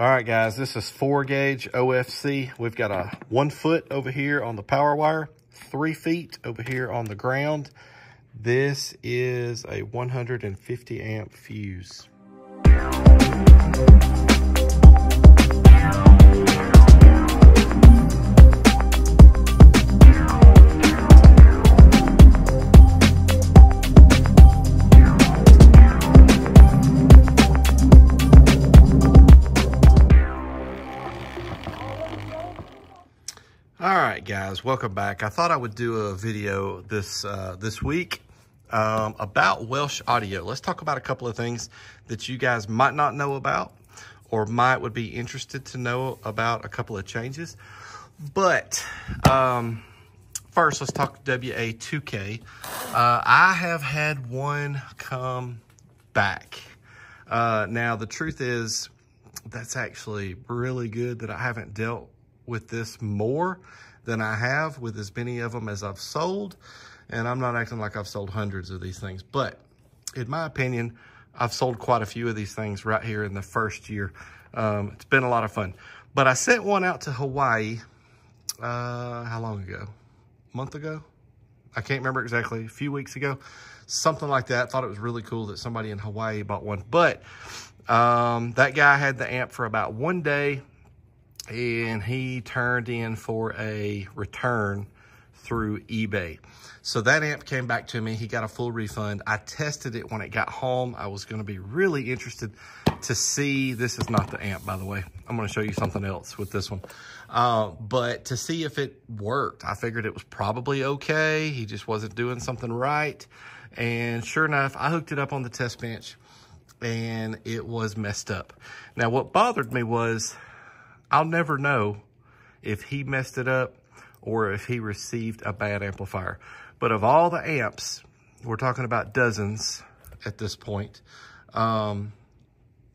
All right, guys, this is four gauge OFC. We've got a one foot over here on the power wire, three feet over here on the ground. This is a 150 amp fuse. Guys, welcome back. I thought I would do a video this uh, this week um, about Welsh Audio. Let's talk about a couple of things that you guys might not know about or might would be interested to know about a couple of changes. But um, first, let's talk WA2K. Uh, I have had one come back. Uh, now, the truth is, that's actually really good that I haven't dealt with this more than I have with as many of them as I've sold. And I'm not acting like I've sold hundreds of these things, but in my opinion, I've sold quite a few of these things right here in the first year. Um, it's been a lot of fun. But I sent one out to Hawaii, uh, how long ago? A month ago? I can't remember exactly, a few weeks ago, something like that. Thought it was really cool that somebody in Hawaii bought one. But um, that guy had the amp for about one day and he turned in for a return through eBay. So that amp came back to me. He got a full refund. I tested it when it got home. I was going to be really interested to see. This is not the amp, by the way. I'm going to show you something else with this one. Uh, but to see if it worked, I figured it was probably okay. He just wasn't doing something right. And sure enough, I hooked it up on the test bench and it was messed up. Now, what bothered me was I'll never know if he messed it up or if he received a bad amplifier. But of all the amps, we're talking about dozens at this point, um,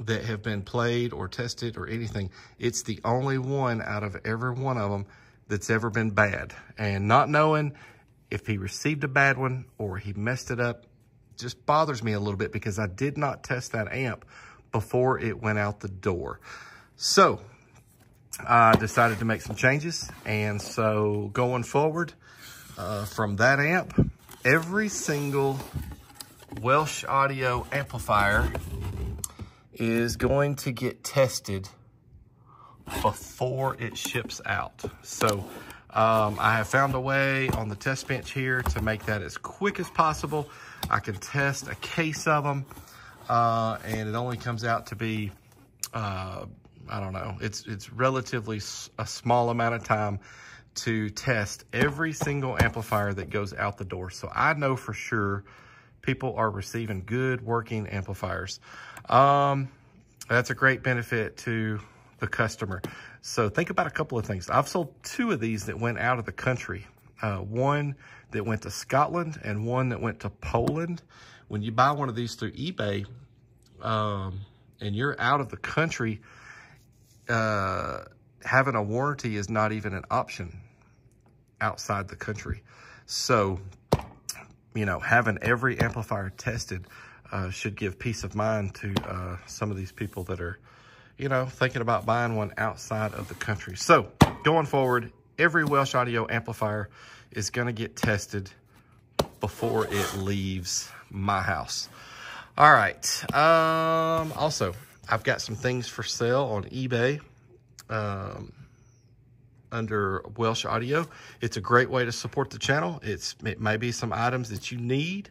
that have been played or tested or anything, it's the only one out of every one of them that's ever been bad. And not knowing if he received a bad one or he messed it up just bothers me a little bit because I did not test that amp before it went out the door. So I decided to make some changes. And so going forward uh, from that amp, every single Welsh audio amplifier is going to get tested before it ships out. So um, I have found a way on the test bench here to make that as quick as possible. I can test a case of them uh, and it only comes out to be uh, I don't know. It's it's relatively a small amount of time to test every single amplifier that goes out the door. So I know for sure people are receiving good working amplifiers. Um, that's a great benefit to the customer. So think about a couple of things. I've sold two of these that went out of the country. Uh, one that went to Scotland and one that went to Poland. When you buy one of these through eBay um, and you're out of the country, uh, having a warranty is not even an option outside the country. So, you know, having every amplifier tested uh, should give peace of mind to uh, some of these people that are, you know, thinking about buying one outside of the country. So, going forward, every Welsh Audio amplifier is going to get tested before it leaves my house. All right. Um, also, I've got some things for sale on eBay um, under Welsh Audio. It's a great way to support the channel. It's It may be some items that you need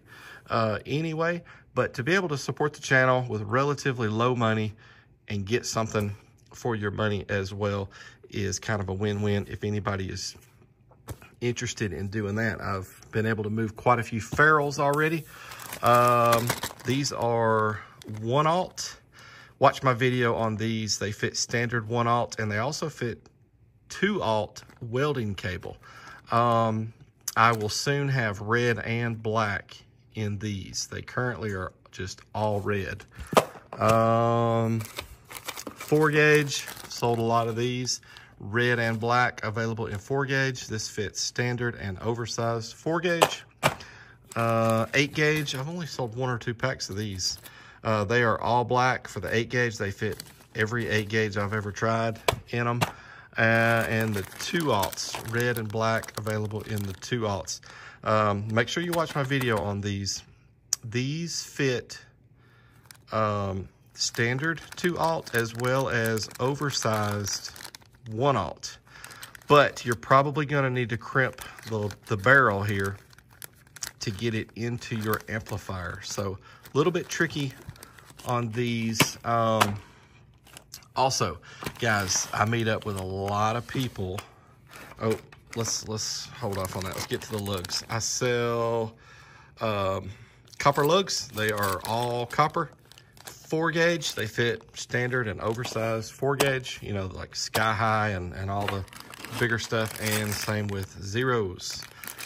uh, anyway, but to be able to support the channel with relatively low money and get something for your money as well is kind of a win-win if anybody is interested in doing that. I've been able to move quite a few ferrules already. Um, these are one aught watch my video on these. They fit standard one aught and they also fit two aught welding cable. Um, I will soon have red and black in these. They currently are just all red. Um, four gauge, sold a lot of these. Red and black available in four gauge. This fits standard and oversized four gauge. Uh, eight gauge, I've only sold one or two packs of these. Uh, they are all black for the 8 gauge. They fit every 8 gauge I've ever tried in them. Uh, and the 2 aughts, red and black, available in the 2 aughts. Um, make sure you watch my video on these. These fit um, standard 2 aught as well as oversized 1 aught. But you're probably going to need to crimp the, the barrel here to get it into your amplifier. So little bit tricky on these. Um, also, guys, I meet up with a lot of people. Oh, let's let's hold off on that. Let's get to the lugs. I sell um, copper lugs. They are all copper. Four gauge, they fit standard and oversized four gauge, you know, like sky high and, and all the bigger stuff. And same with zeros.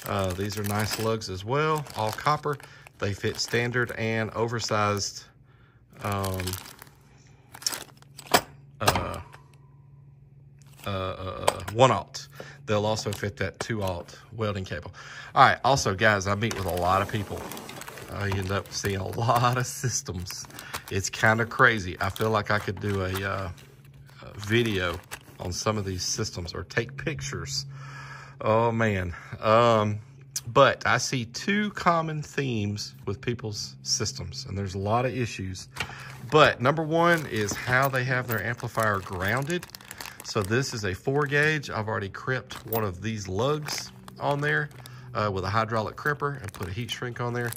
Uh, these are nice lugs as well, all copper. They fit standard and oversized um, uh, uh, uh, one aught. They'll also fit that two aught welding cable. All right, also guys, I meet with a lot of people. I end up seeing a lot of systems. It's kind of crazy. I feel like I could do a, uh, a video on some of these systems or take pictures. Oh man. Um, but I see two common themes with people's systems, and there's a lot of issues. But number one is how they have their amplifier grounded. So this is a four gauge. I've already crimped one of these lugs on there uh, with a hydraulic crimper and put a heat shrink on there.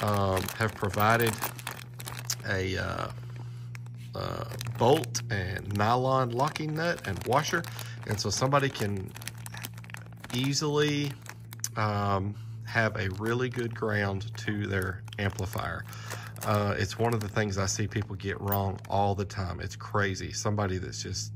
Um, have provided a uh, uh, bolt and nylon locking nut and washer. And so somebody can easily um, have a really good ground to their amplifier. Uh, it's one of the things I see people get wrong all the time. It's crazy. Somebody that's just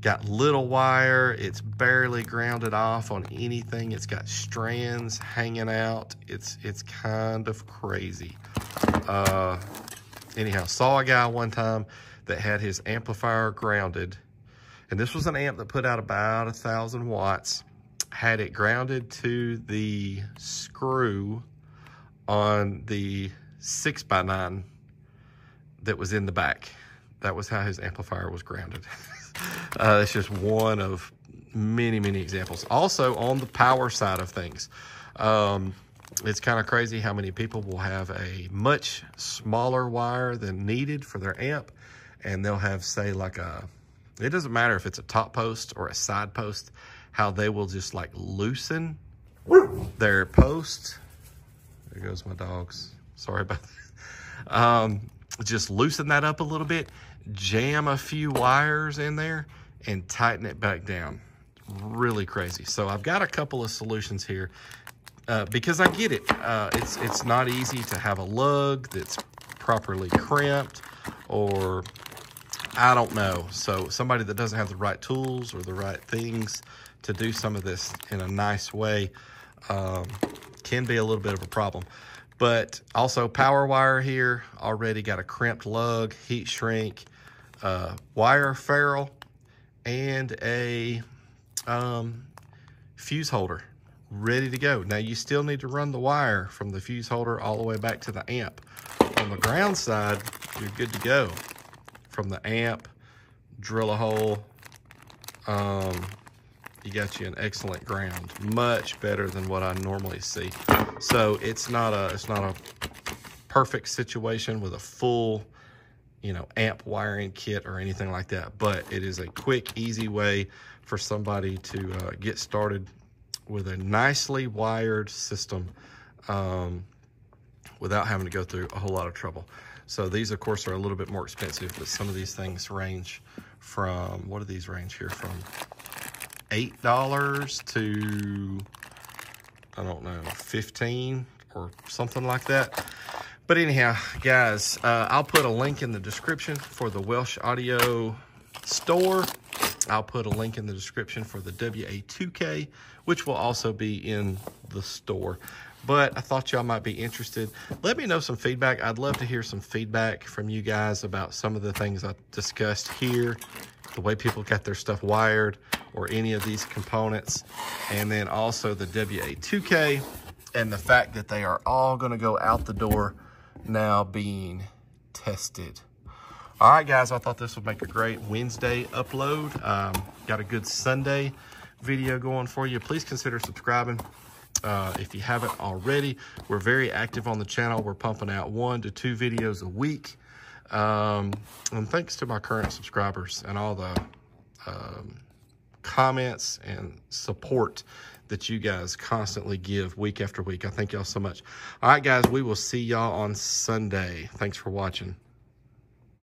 got little wire, it's barely grounded off on anything. It's got strands hanging out. It's it's kind of crazy. Uh, anyhow, saw a guy one time that had his amplifier grounded, and this was an amp that put out about a thousand watts had it grounded to the screw on the six by nine that was in the back. That was how his amplifier was grounded. uh, it's just one of many, many examples. Also on the power side of things, um, it's kind of crazy how many people will have a much smaller wire than needed for their amp. And they'll have say like a, it doesn't matter if it's a top post or a side post how they will just like loosen their post. There goes my dogs. Sorry about that. Um, just loosen that up a little bit, jam a few wires in there and tighten it back down. Really crazy. So I've got a couple of solutions here uh, because I get it. Uh, it's, it's not easy to have a lug that's properly crimped or I don't know. So somebody that doesn't have the right tools or the right things to do some of this in a nice way um, can be a little bit of a problem. But also power wire here, already got a crimped lug, heat shrink, uh, wire ferrule, and a um, fuse holder ready to go. Now you still need to run the wire from the fuse holder all the way back to the amp. On the ground side, you're good to go. From the amp, drill a hole, um, you got you an excellent ground, much better than what I normally see. So it's not a it's not a perfect situation with a full, you know, amp wiring kit or anything like that, but it is a quick, easy way for somebody to uh, get started with a nicely wired system um, without having to go through a whole lot of trouble. So these, of course, are a little bit more expensive, but some of these things range from, what do these range here from? $8 to, I don't know, 15 or something like that. But anyhow, guys, uh, I'll put a link in the description for the Welsh Audio store. I'll put a link in the description for the WA2K, which will also be in the store. But I thought y'all might be interested. Let me know some feedback. I'd love to hear some feedback from you guys about some of the things I discussed here, the way people got their stuff wired, or any of these components. And then also the WA2K and the fact that they are all gonna go out the door now being tested. All right, guys, I thought this would make a great Wednesday upload. Um, got a good Sunday video going for you. Please consider subscribing. Uh, if you haven't already, we're very active on the channel. We're pumping out one to two videos a week. Um, and thanks to my current subscribers and all the um, comments and support that you guys constantly give week after week. I thank y'all so much. All right, guys, we will see y'all on Sunday. Thanks for watching.